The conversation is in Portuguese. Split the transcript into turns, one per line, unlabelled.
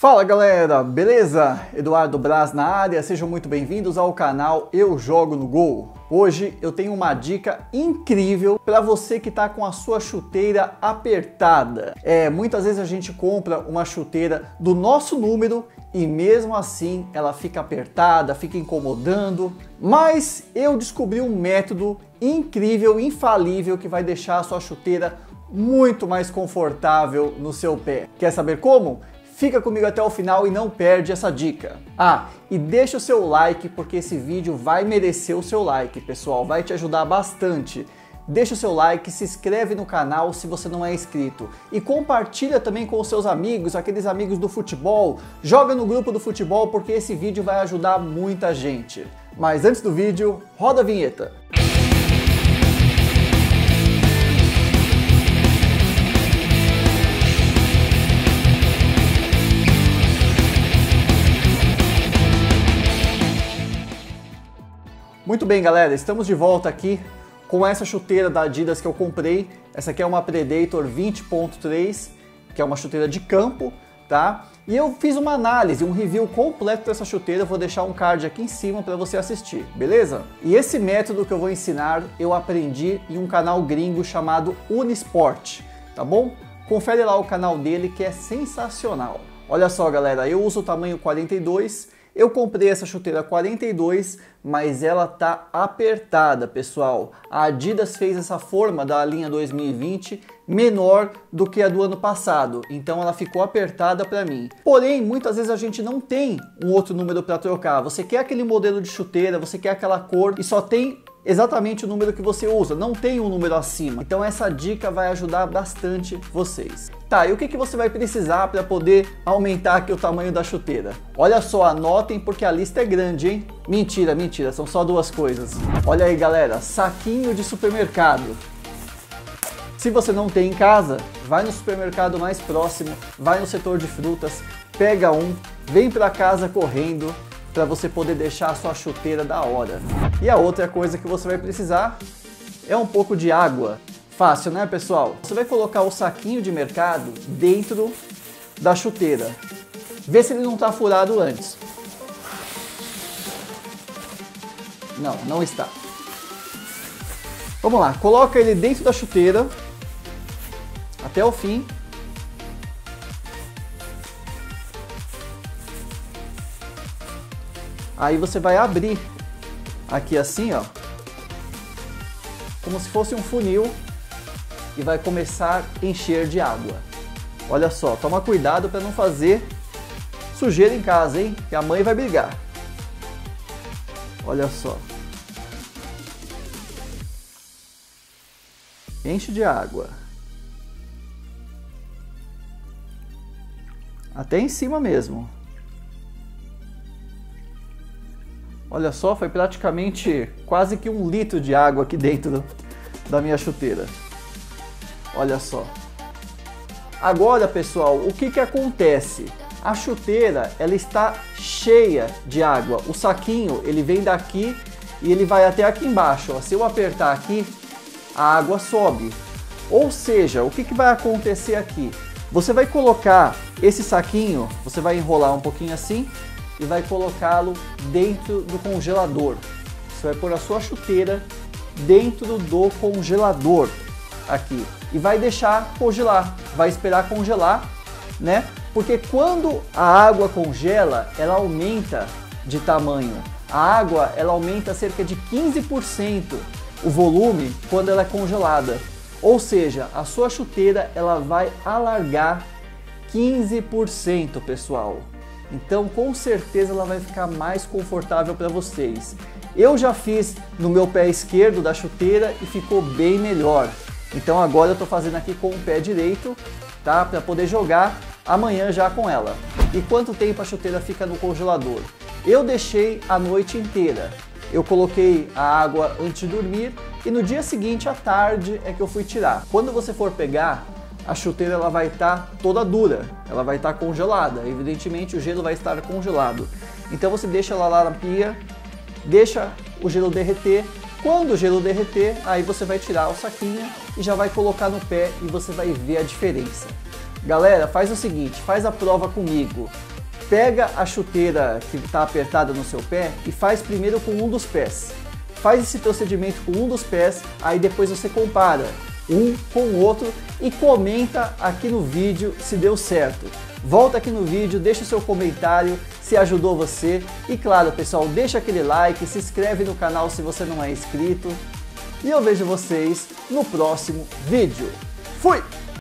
Fala galera, beleza? Eduardo Braz na área, sejam muito bem-vindos ao canal Eu Jogo no Gol. Hoje eu tenho uma dica incrível para você que está com a sua chuteira apertada. É, muitas vezes a gente compra uma chuteira do nosso número e mesmo assim ela fica apertada, fica incomodando. Mas eu descobri um método incrível, infalível que vai deixar a sua chuteira muito mais confortável no seu pé. Quer saber como? Fica comigo até o final e não perde essa dica. Ah, e deixa o seu like porque esse vídeo vai merecer o seu like, pessoal, vai te ajudar bastante. Deixa o seu like, se inscreve no canal se você não é inscrito e compartilha também com os seus amigos, aqueles amigos do futebol. Joga no grupo do futebol porque esse vídeo vai ajudar muita gente. Mas antes do vídeo, roda a vinheta. Muito bem, galera, estamos de volta aqui com essa chuteira da Adidas que eu comprei. Essa aqui é uma Predator 20.3, que é uma chuteira de campo, tá? E eu fiz uma análise, um review completo dessa chuteira, eu vou deixar um card aqui em cima para você assistir, beleza? E esse método que eu vou ensinar, eu aprendi em um canal gringo chamado Unisport, tá bom? Confere lá o canal dele que é sensacional. Olha só, galera, eu uso o tamanho 42 eu comprei essa chuteira 42, mas ela tá apertada, pessoal. A Adidas fez essa forma da linha 2020 menor do que a do ano passado, então ela ficou apertada para mim. Porém, muitas vezes a gente não tem um outro número para trocar. Você quer aquele modelo de chuteira, você quer aquela cor e só tem exatamente o número que você usa, não tem um número acima. Então essa dica vai ajudar bastante vocês. Tá, e o que, que você vai precisar para poder aumentar aqui o tamanho da chuteira? Olha só, anotem porque a lista é grande, hein? Mentira, mentira, são só duas coisas. Olha aí, galera, saquinho de supermercado. Se você não tem em casa, vai no supermercado mais próximo, vai no setor de frutas, pega um, vem para casa correndo, para você poder deixar a sua chuteira da hora. E a outra coisa que você vai precisar é um pouco de água. Fácil, né, pessoal? Você vai colocar o saquinho de mercado dentro da chuteira. Vê se ele não está furado antes. Não, não está. Vamos lá, coloca ele dentro da chuteira até o fim Aí você vai abrir aqui assim, ó, como se fosse um funil e vai começar a encher de água. Olha só, toma cuidado para não fazer sujeira em casa, hein? Que a mãe vai brigar. Olha só. Enche de água. Até em cima mesmo. Olha só, foi praticamente quase que um litro de água aqui dentro da minha chuteira. Olha só. Agora, pessoal, o que, que acontece? A chuteira ela está cheia de água. O saquinho ele vem daqui e ele vai até aqui embaixo. Ó. Se eu apertar aqui, a água sobe. Ou seja, o que, que vai acontecer aqui? Você vai colocar esse saquinho, você vai enrolar um pouquinho assim e vai colocá-lo dentro do congelador. Você vai pôr a sua chuteira dentro do congelador aqui e vai deixar congelar, vai esperar congelar, né? Porque quando a água congela, ela aumenta de tamanho. A água, ela aumenta cerca de 15% o volume quando ela é congelada. Ou seja, a sua chuteira ela vai alargar 15%, pessoal. Então, com certeza ela vai ficar mais confortável para vocês. Eu já fiz no meu pé esquerdo da chuteira e ficou bem melhor. Então agora eu estou fazendo aqui com o pé direito, tá? Para poder jogar amanhã já com ela. E quanto tempo a chuteira fica no congelador? Eu deixei a noite inteira. Eu coloquei a água antes de dormir e no dia seguinte à tarde é que eu fui tirar. Quando você for pegar, a chuteira ela vai estar tá toda dura, ela vai estar tá congelada. Evidentemente o gelo vai estar congelado. Então você deixa ela lá na pia, deixa o gelo derreter. Quando o gelo derreter, aí você vai tirar o saquinho e já vai colocar no pé e você vai ver a diferença. Galera, faz o seguinte, faz a prova comigo. Pega a chuteira que está apertada no seu pé e faz primeiro com um dos pés. Faz esse procedimento com um dos pés, aí depois você compara um com o outro e comenta aqui no vídeo se deu certo. Volta aqui no vídeo, deixa o seu comentário se ajudou você e claro pessoal, deixa aquele like, se inscreve no canal se você não é inscrito e eu vejo vocês no próximo vídeo. Fui!